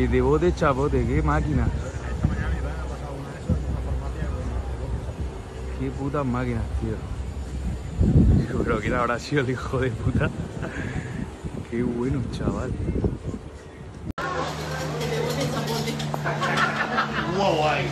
Que de bote chapote, qué máquina. Esta mañana mi pana ha pasado una de esas en una farmacia con Qué putas máquinas, tío. Pero quién habrá sido el hijo de puta. Qué bueno, chaval. Wow, guay.